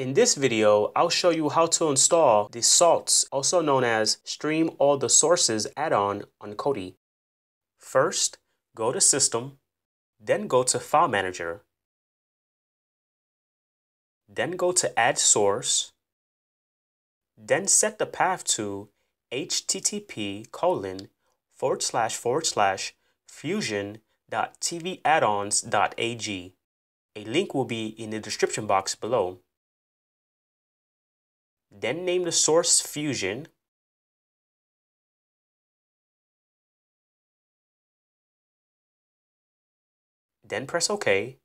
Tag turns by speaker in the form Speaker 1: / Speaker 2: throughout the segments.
Speaker 1: In this video, I'll show you how to install the SALTS, also known as Stream All the Sources add-on on Kodi. First, go to System, then go to File Manager, then go to Add Source, then set the path to http colon forward slash forward slash fusion.tvaddons.ag. A link will be in the description box below. Then name the source Fusion. Then press OK.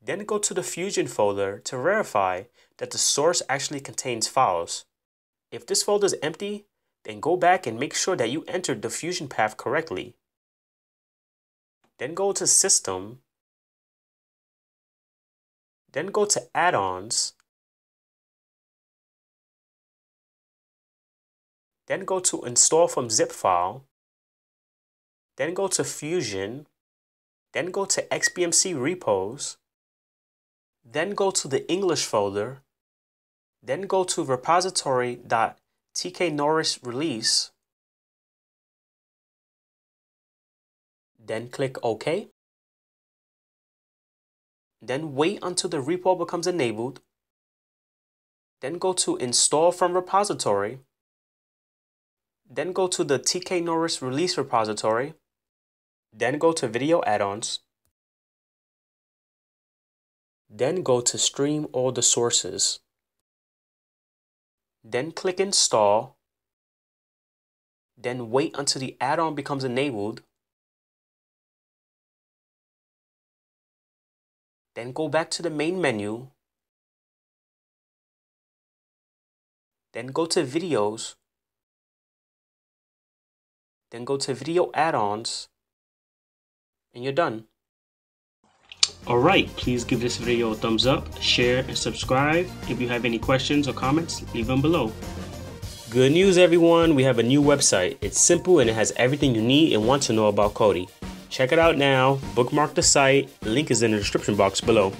Speaker 1: Then go to the Fusion folder to verify that the source actually contains files. If this folder is empty, then go back and make sure that you entered the Fusion path correctly. Then go to System. Then go to Add-ons. Then go to Install from zip file. Then go to Fusion. Then go to XBMC repos. Then go to the English folder. Then go to repository.tknorris release. Then click OK. Then wait until the repo becomes enabled. Then go to Install from repository. Then go to the tknorris release repository. Then go to Video Add-ons. Then go to Stream all the sources. Then click Install. Then wait until the add-on becomes enabled. Then go back to the main menu. Then go to Videos. Then go to Video Add-ons. And you're done. Alright, please give this video a thumbs up, share, and subscribe. If you have any questions or comments, leave them below. Good news everyone, we have a new website. It's simple and it has everything you need and want to know about Kodi. Check it out now, bookmark the site, the link is in the description box below.